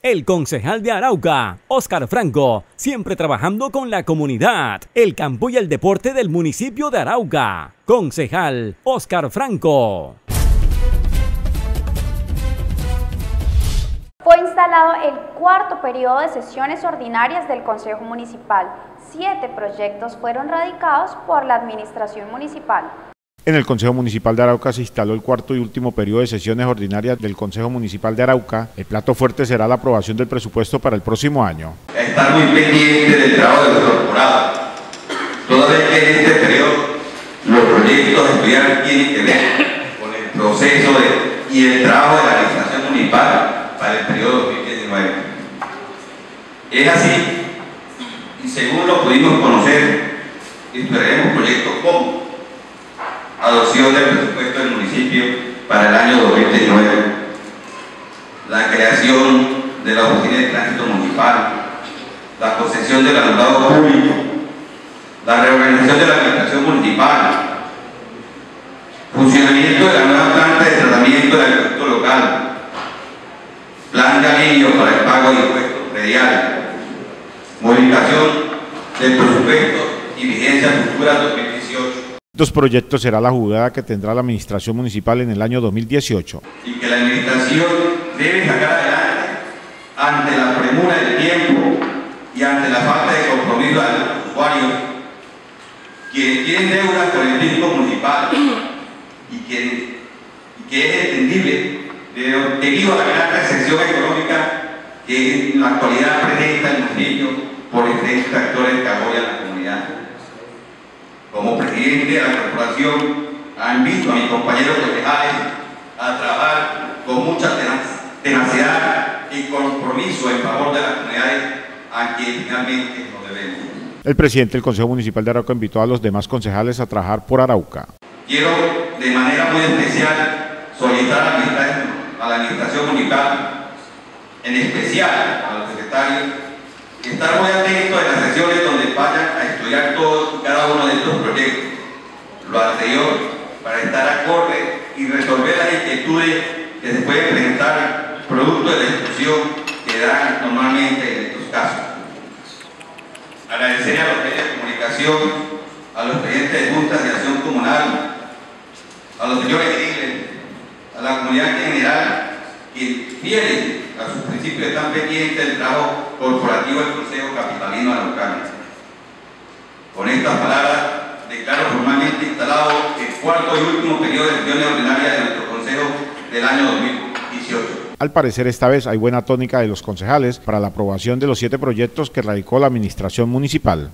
El concejal de Arauca, Óscar Franco, siempre trabajando con la comunidad, el campo y el deporte del municipio de Arauca. Concejal Óscar Franco. Fue instalado el cuarto periodo de sesiones ordinarias del Consejo Municipal. Siete proyectos fueron radicados por la Administración Municipal. En el Consejo Municipal de Arauca se instaló el cuarto y último periodo de sesiones ordinarias del Consejo Municipal de Arauca. El plato fuerte será la aprobación del presupuesto para el próximo año. Estar muy pendiente del trabajo de los corporados. Toda vez que en este periodo los proyectos estudiantes tienen que ver con el proceso y el trabajo de la administración municipal para el periodo 2019. Es así, y según lo pudimos conocer, esperaremos proyectos como adopción del presupuesto del municipio para el año 2019, la creación de la oficina de tránsito municipal, la concesión del alumbrado público, la reorganización de la administración municipal, funcionamiento de la nueva planta de tratamiento del aeropuerto local, plan de alivio para el pago de impuestos prediales, modificación del presupuesto y vigencia futura 2018. Estos proyectos será la jugada que tendrá la administración municipal en el año 2018. Y que la administración debe sacar adelante ante la premura del tiempo y ante la falta de compromiso de los usuarios, quienes tienen deudas con el técnico municipal y, que es entendible debido a la gran recesión económica que en la actualidad presenta el municipio por diferentes actores que apoyan la comunidad. Como presidente de la corporación, invito a mis compañeros concejales a trabajar con mucha tenacidad y compromiso en favor de las comunidades a quienes finalmente nos debemos. El presidente del Consejo Municipal de Arauca invitó a los demás concejales a trabajar por Arauca. Quiero de manera muy especial solicitar a la administración municipal, en especial a los secretarios, estar muy atentos en las sesiones donde vayan a estudiar todos uno de estos proyectos. Lo anterior, para estar acorde y resolver las inquietudes que se pueden presentar producto de la discusión que dan normalmente en estos casos. Agradecer a los medios de comunicación, a los presidentes de juntas de acción comunal, a los señores líderes, a la comunidad en general, que fieles a sus principios están pendientes del trabajo corporativo del Consejo Capitalino Araucano. Con estas palabras declaro formalmente instalado el cuarto y último periodo de sesiones ordinarias de nuestro Consejo del año 2018. Al parecer esta vez hay buena tónica de los concejales para la aprobación de los siete proyectos que radicó la Administración Municipal.